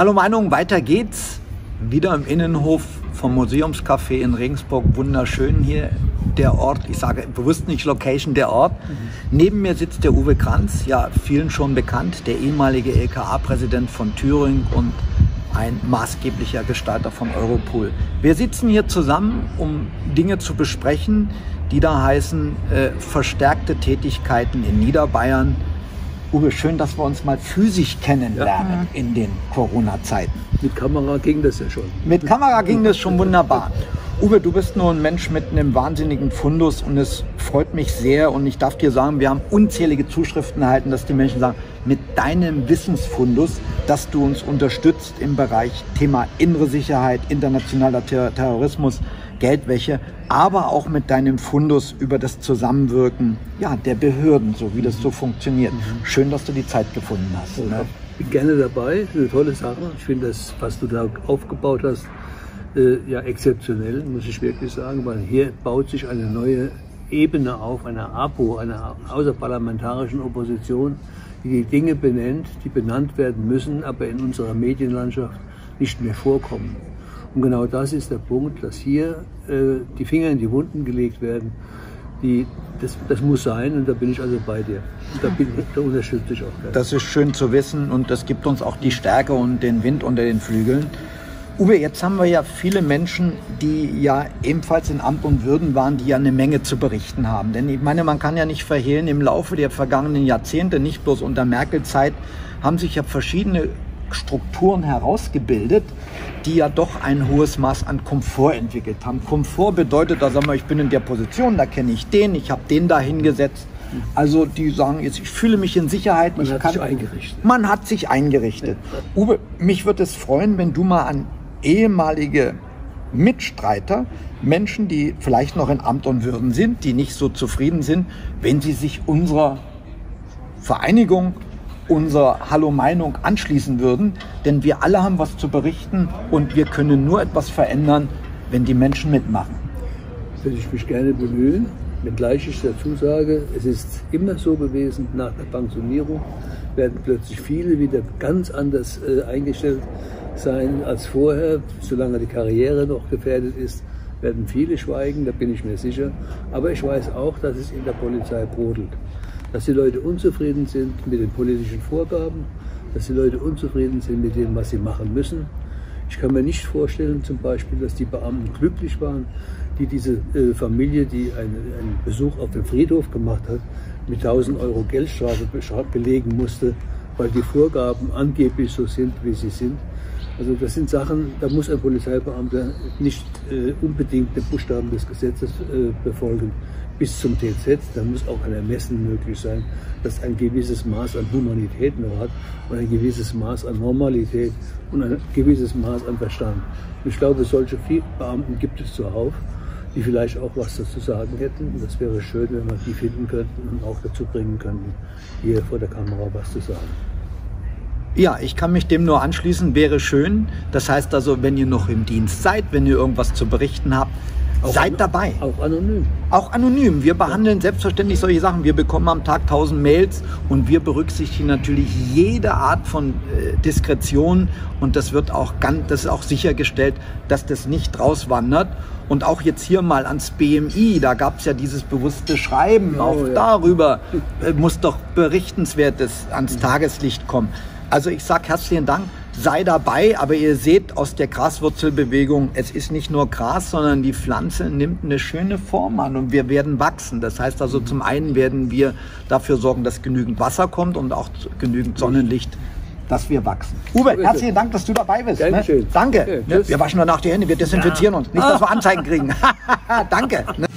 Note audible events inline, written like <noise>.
Hallo Meinung, weiter geht's. Wieder im Innenhof vom Museumscafé in Regensburg. Wunderschön hier der Ort. Ich sage bewusst nicht Location, der Ort. Mhm. Neben mir sitzt der Uwe Kranz, ja vielen schon bekannt, der ehemalige LKA-Präsident von Thüringen und ein maßgeblicher Gestalter von Europol. Wir sitzen hier zusammen, um Dinge zu besprechen, die da heißen äh, verstärkte Tätigkeiten in Niederbayern, Uwe, schön, dass wir uns mal physisch kennenlernen ja. in den Corona-Zeiten. Mit Kamera ging das ja schon. Mit Kamera ging das schon wunderbar. Uwe, du bist nur ein Mensch mit einem wahnsinnigen Fundus und es freut mich sehr und ich darf dir sagen, wir haben unzählige Zuschriften erhalten, dass die Menschen sagen, mit deinem Wissensfundus, dass du uns unterstützt im Bereich Thema innere Sicherheit, internationaler Terrorismus, Geldwäsche, aber auch mit deinem Fundus über das Zusammenwirken ja, der Behörden, so wie das so funktioniert. Mhm. Schön, dass du die Zeit gefunden hast. Ja, ne? Ich bin gerne dabei, eine tolle Sache. Ich finde das, was du da aufgebaut hast, äh, ja exzeptionell, muss ich wirklich sagen, weil hier baut sich eine neue Ebene auf, eine APO, einer außerparlamentarischen Opposition, die die Dinge benennt, die benannt werden müssen, aber in unserer Medienlandschaft nicht mehr vorkommen. Und genau das ist der Punkt, dass hier äh, die Finger in die Wunden gelegt werden. Die, das, das, muss sein und da bin ich also bei dir. Da, bin, da unterstütze ich auch. Gerne. Das ist schön zu wissen und das gibt uns auch die Stärke und den Wind unter den Flügeln. Uwe, jetzt haben wir ja viele Menschen, die ja ebenfalls in Amt und Würden waren, die ja eine Menge zu berichten haben. Denn ich meine, man kann ja nicht verhehlen, im Laufe der vergangenen Jahrzehnte, nicht bloß unter Merkel-Zeit, haben sich ja verschiedene Strukturen herausgebildet, die ja doch ein hohes Maß an Komfort entwickelt haben. Komfort bedeutet, da sagen wir, ich bin in der Position, da kenne ich den, ich habe den da hingesetzt. Also die sagen jetzt, ich fühle mich in Sicherheit. Man hat kann, sich eingerichtet. Man hat sich eingerichtet. Ja. Uwe, mich würde es freuen, wenn du mal an ehemalige Mitstreiter, Menschen, die vielleicht noch in Amt und Würden sind, die nicht so zufrieden sind, wenn sie sich unserer Vereinigung unserer Hallo Meinung anschließen würden, denn wir alle haben was zu berichten und wir können nur etwas verändern, wenn die Menschen mitmachen. Würde ich mich gerne bemühen, wenngleich ich dazu sage, es ist immer so gewesen, nach der Pensionierung werden plötzlich viele wieder ganz anders äh, eingestellt sein als vorher, solange die Karriere noch gefährdet ist werden viele schweigen, da bin ich mir sicher. Aber ich weiß auch, dass es in der Polizei brodelt dass die Leute unzufrieden sind mit den politischen Vorgaben, dass die Leute unzufrieden sind mit dem, was sie machen müssen. Ich kann mir nicht vorstellen, zum Beispiel, dass die Beamten glücklich waren, die diese äh, Familie, die eine, einen Besuch auf dem Friedhof gemacht hat, mit 1000 Euro Geldstrafe belegen musste, weil die Vorgaben angeblich so sind, wie sie sind. Also das sind Sachen, da muss ein Polizeibeamter nicht äh, unbedingt den Buchstaben des Gesetzes äh, befolgen bis zum TZ, da muss auch ein Ermessen möglich sein, das ein gewisses Maß an Humanität noch hat und ein gewisses Maß an Normalität und ein gewisses Maß an Verstand. Ich glaube, solche Beamten gibt es zuhauf, die vielleicht auch was dazu sagen hätten. Und das wäre schön, wenn wir die finden könnten und auch dazu bringen könnten, hier vor der Kamera was zu sagen. Ja, ich kann mich dem nur anschließen, wäre schön. Das heißt also, wenn ihr noch im Dienst seid, wenn ihr irgendwas zu berichten habt, auch Seid dabei. Auch anonym. Auch anonym. Wir behandeln ja. selbstverständlich solche Sachen. Wir bekommen am Tag 1000 Mails und wir berücksichtigen natürlich jede Art von äh, Diskretion und das wird auch ganz, das ist auch sichergestellt, dass das nicht rauswandert. Und auch jetzt hier mal ans BMI, da gab es ja dieses bewusste Schreiben, oh, auch ja. darüber äh, muss doch Berichtenswertes ans Tageslicht kommen. Also ich sage herzlichen Dank sei dabei, aber ihr seht aus der Graswurzelbewegung, es ist nicht nur Gras, sondern die Pflanze nimmt eine schöne Form an und wir werden wachsen. Das heißt also, zum einen werden wir dafür sorgen, dass genügend Wasser kommt und auch genügend Sonnenlicht dass wir wachsen. Uwe, herzlichen Dank, dass du dabei bist. Ne? Danke. Okay, ne? Wir waschen nur nach die Hände, wir desinfizieren ja. uns. Nicht, dass wir Anzeigen kriegen. <laughs> <laughs> Danke. Ne?